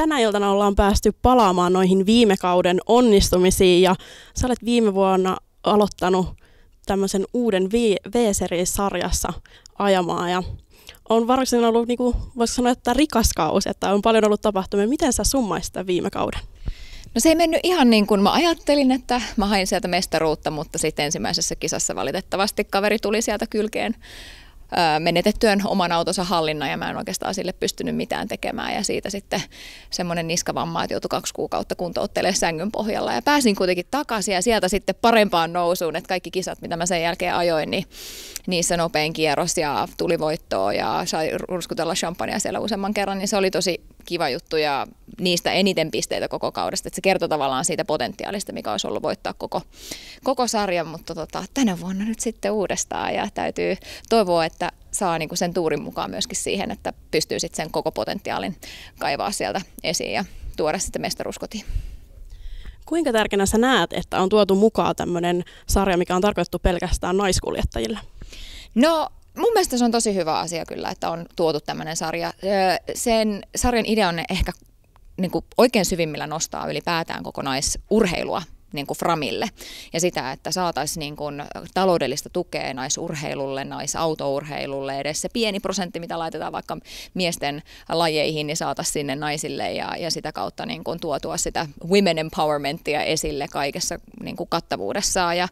tänä iltana ollaan päästy palaamaan noihin viime kauden onnistumisiin ja sä olet viime vuonna aloittanut tämmöisen uuden V-series-sarjassa ajamaan ja on varsin ollut, niin kuin voisi sanoa, että rikas kausi, että on paljon ollut tapahtumia. Miten sä summaisit viime kauden? No se ei mennyt ihan niin kuin mä ajattelin, että mä hain sieltä mestaruutta, mutta sitten ensimmäisessä kisassa valitettavasti kaveri tuli sieltä kylkeen menetettyön oman autonsa hallinnan ja mä en oikeastaan sille pystynyt mitään tekemään. Ja siitä sitten semmoinen niskavamma, että joutui kaksi kuukautta kuntouttelemaan sängyn pohjalla. Ja pääsin kuitenkin takaisin ja sieltä sitten parempaan nousuun, että kaikki kisat, mitä mä sen jälkeen ajoin, niin niissä nopein kierros ja tuli voittoa ja sai ruskutella champagnea siellä useamman kerran, niin se oli tosi kiva juttu. Ja niistä eniten pisteitä koko kaudesta. Että se kertoo tavallaan siitä potentiaalista, mikä olisi ollut voittaa koko, koko sarjan, mutta tota, tänä vuonna nyt sitten uudestaan ja täytyy toivoa, että saa niinku sen tuurin mukaan myöskin siihen, että pystyy sitten sen koko potentiaalin kaivaa sieltä esiin ja tuoda sitten mestaruuskotiin. Kuinka tärkeänä sä näet, että on tuotu mukaan tämmöinen sarja, mikä on tarkoitettu pelkästään naiskuljettajille? No mun mielestä se on tosi hyvä asia kyllä, että on tuotu tämmöinen sarja. Sen sarjan idea on ehkä niin kuin oikein syvimmillä nostaa ylipäätään kokonaisurheilua niin kuin Framille. Ja sitä, että saataisiin niin kuin taloudellista tukea naisurheilulle, naisautourheilulle, edes se pieni prosentti, mitä laitetaan vaikka miesten lajeihin, niin saataisiin sinne naisille ja, ja sitä kautta niin kuin tuotua sitä women empowermentia esille kaikessa niin kuin kattavuudessaan. Ja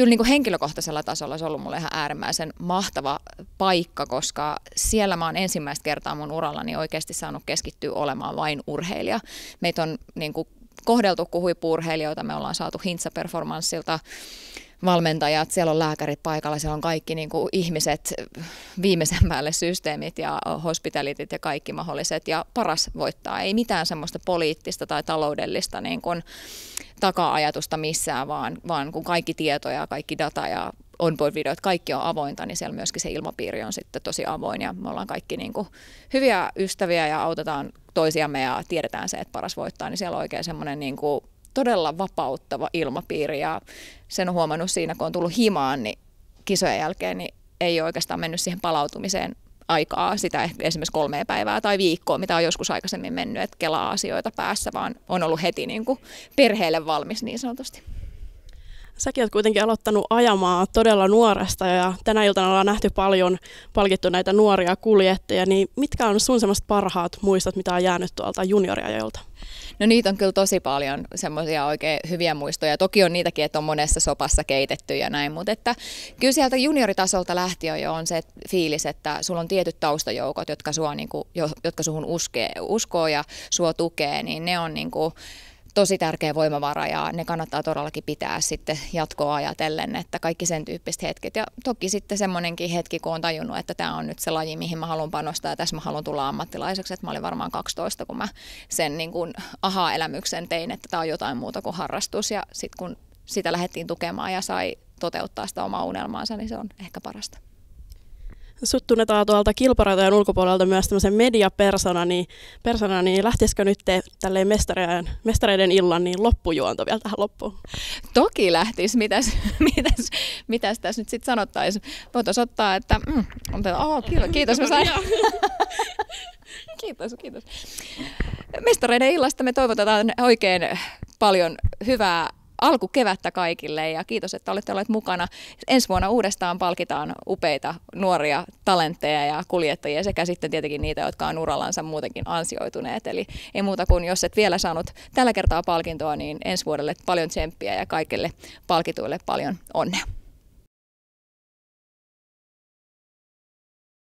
kyllä niin kuin henkilökohtaisella tasolla se on ollut mulle ihan äärimmäisen mahtava paikka, koska siellä mä oon ensimmäistä kertaa mun urallani oikeasti saanut keskittyä olemaan vain urheilija. Meitä on niin kuin kohdeltu kuin huippuurheilijoita, me ollaan saatu Hintsa-performanssilta valmentajat, siellä on lääkärit paikalla, siellä on kaikki niin kuin ihmiset, viimeisen päälle systeemit ja hospitalitit ja kaikki mahdolliset. Ja paras voittaa, ei mitään semmoista poliittista tai taloudellista niin kuin taka-ajatusta missään, vaan, vaan kun kaikki tieto ja kaikki data ja onboard-videot, kaikki on avointa, niin siellä myöskin se ilmapiiri on sitten tosi avoin. Ja me ollaan kaikki niin kuin hyviä ystäviä ja autetaan toisiamme ja tiedetään se, että paras voittaa, niin siellä on oikein semmoinen niin kuin todella vapauttava ilmapiiri ja sen on huomannut siinä, kun on tullut himaan, niin kisojen jälkeen niin ei ole oikeastaan mennyt siihen palautumiseen aikaa, sitä esimerkiksi kolmea päivää tai viikkoa, mitä on joskus aikaisemmin mennyt, että kelaa asioita päässä, vaan on ollut heti niin kuin perheelle valmis niin sanotusti. Säkin olet kuitenkin aloittanut ajamaan todella nuoresta ja tänä iltana ollaan nähty paljon palkittu näitä nuoria kuljettajia, niin mitkä on sun semmoiset parhaat muistot, mitä on jäänyt tuolta junioriajoilta? No niitä on kyllä tosi paljon semmoisia oikein hyviä muistoja. Toki on niitäkin, että on monessa sopassa keitetty ja näin, mutta että kyllä sieltä junioritasolta lähtien jo on se fiilis, että sulla on tietyt taustajoukot, jotka, sua, niin kuin, jotka suhun uskee, uskoo ja sua tukee, niin ne on niin kuin, tosi tärkeä voimavara ja ne kannattaa todellakin pitää sitten jatkoa ajatellen, että kaikki sen tyyppiset hetket. Ja toki sitten semmoinenkin hetki, kun on tajunnut, että tämä on nyt se laji, mihin mä haluan panostaa ja tässä mä haluan tulla ammattilaiseksi. Että mä olin varmaan 12, kun mä sen niin kuin aha-elämyksen tein, että tämä on jotain muuta kuin harrastus. Ja sitten kun sitä lähdettiin tukemaan ja sai toteuttaa sitä omaa unelmaansa, niin se on ehkä parasta. Sut tunnetaan tuolta kilparatojen ulkopuolelta myös tämmöisen mediapersona, niin, persona, niin lähtisikö nyt te, tälleen mestareiden, mestareiden illan niin loppujuonto vielä tähän loppuun? Toki lähtisi, mitäs, mitäs, mitäs tässä nyt sitten sanottaisiin. Voitaisiin ottaa, että mm, oh, kiitos, kiitos mä sain. kiitos, kiitos. Mestareiden illasta me toivotetaan oikein paljon hyvää alkukevättä kaikille ja kiitos, että olette olleet mukana. Ensi vuonna uudestaan palkitaan upeita nuoria talentteja ja kuljettajia sekä sitten tietenkin niitä, jotka on urallansa muutenkin ansioituneet. Eli ei muuta kuin jos et vielä saanut tällä kertaa palkintoa, niin ensi vuodelle paljon tsemppiä ja kaikille palkituille paljon onnea.